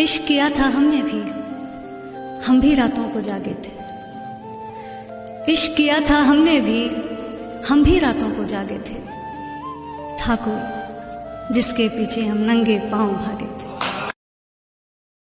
इश्क किया था हमने भी। हम भी रातों को जागे थे। इश्क किया था हमने भी, हम भी रातों को जागे थे। था कोई जिसके पीछे हम नंगे पाँव भागे।